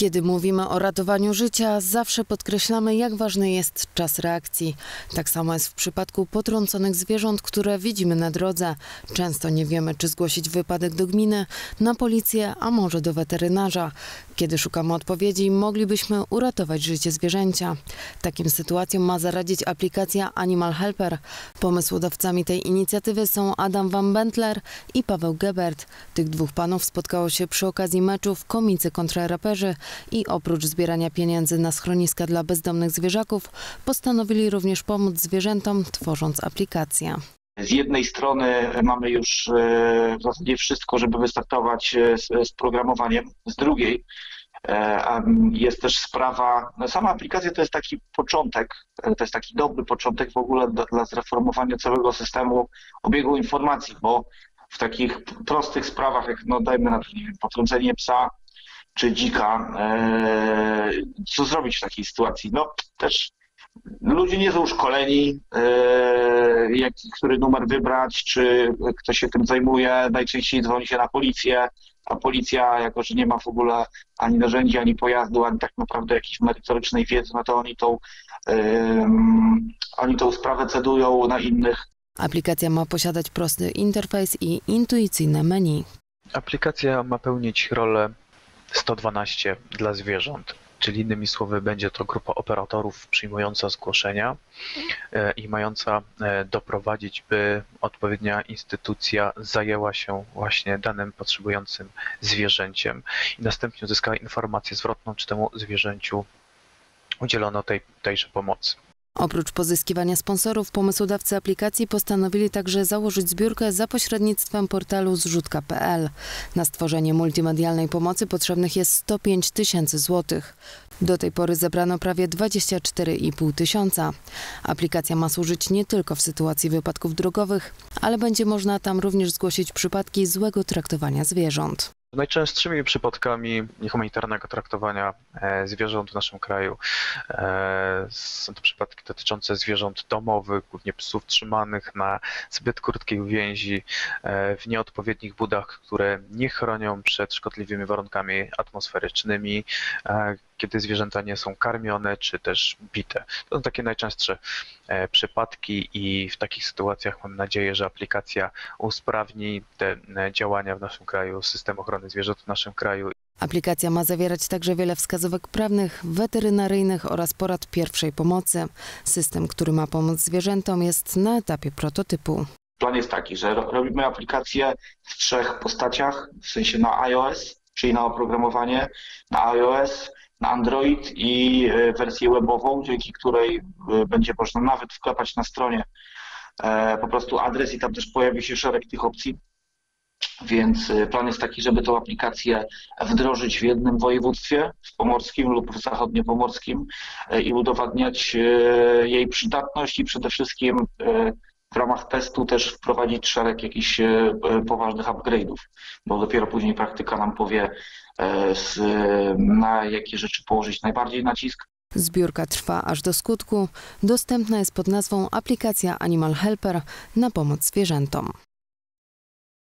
Kiedy mówimy o ratowaniu życia, zawsze podkreślamy, jak ważny jest czas reakcji. Tak samo jest w przypadku potrąconych zwierząt, które widzimy na drodze. Często nie wiemy, czy zgłosić wypadek do gminy, na policję, a może do weterynarza. Kiedy szukamy odpowiedzi, moglibyśmy uratować życie zwierzęcia. Takim sytuacjom ma zaradzić aplikacja Animal Helper. Pomysłodawcami tej inicjatywy są Adam Van Bentler i Paweł Gebert. Tych dwóch panów spotkało się przy okazji meczów komicy kontra raperzy i oprócz zbierania pieniędzy na schroniska dla bezdomnych zwierzaków, postanowili również pomóc zwierzętom, tworząc aplikację. Z jednej strony mamy już e, w zasadzie wszystko, żeby wystartować e, z, z programowaniem, z drugiej e, jest też sprawa, no sama aplikacja to jest taki początek, to jest taki dobry początek w ogóle do, dla zreformowania całego systemu obiegu informacji, bo w takich prostych sprawach, jak no dajmy na to, nie wiem, potrącenie psa, czy dzika, e, co zrobić w takiej sytuacji? No też ludzie nie są szkoleni, e, jaki, który numer wybrać, czy kto się tym zajmuje. Najczęściej dzwoni się na policję, a policja, jako że nie ma w ogóle ani narzędzi, ani pojazdu, ani tak naprawdę jakiejś merytorycznej wiedzy, no to oni tą, um, oni tą sprawę cedują na innych. Aplikacja ma posiadać prosty interfejs i intuicyjne menu. Aplikacja ma pełnić rolę 112 dla zwierząt, czyli innymi słowy będzie to grupa operatorów przyjmująca zgłoszenia e, i mająca e, doprowadzić, by odpowiednia instytucja zajęła się właśnie danym potrzebującym zwierzęciem i następnie uzyskała informację zwrotną, czy temu zwierzęciu udzielono tej, tejże pomocy. Oprócz pozyskiwania sponsorów, pomysłodawcy aplikacji postanowili także założyć zbiórkę za pośrednictwem portalu zrzutka.pl. Na stworzenie multimedialnej pomocy potrzebnych jest 105 tysięcy złotych. Do tej pory zebrano prawie 24,5 tysiąca. Aplikacja ma służyć nie tylko w sytuacji wypadków drogowych, ale będzie można tam również zgłosić przypadki złego traktowania zwierząt. Najczęstszymi przypadkami niehumanitarnego traktowania e, zwierząt w naszym kraju e, są to przypadki dotyczące zwierząt domowych, głównie psów trzymanych na zbyt krótkiej uwięzi, e, w nieodpowiednich budach, które nie chronią przed szkodliwymi warunkami atmosferycznymi, kiedy zwierzęta nie są karmione czy też bite. To są takie najczęstsze e, przypadki i w takich sytuacjach mam nadzieję, że aplikacja usprawni te e, działania w naszym kraju, system ochrony zwierząt w naszym kraju. Aplikacja ma zawierać także wiele wskazówek prawnych, weterynaryjnych oraz porad pierwszej pomocy. System, który ma pomóc zwierzętom, jest na etapie prototypu. Plan jest taki, że robimy aplikację w trzech postaciach, w sensie na iOS, czyli na oprogramowanie, na iOS, Android i e, wersję webową, dzięki której e, będzie można nawet wklepać na stronie e, po prostu adres i tam też pojawi się szereg tych opcji. Więc plan jest taki, żeby tą aplikację wdrożyć w jednym województwie, w pomorskim lub w zachodniopomorskim i udowadniać jej przydatność i przede wszystkim w ramach testu też wprowadzić szereg jakichś poważnych upgrade'ów, bo dopiero później praktyka nam powie, E, na jakie rzeczy położyć najbardziej nacisk. Zbiórka trwa aż do skutku. Dostępna jest pod nazwą aplikacja Animal Helper na pomoc zwierzętom.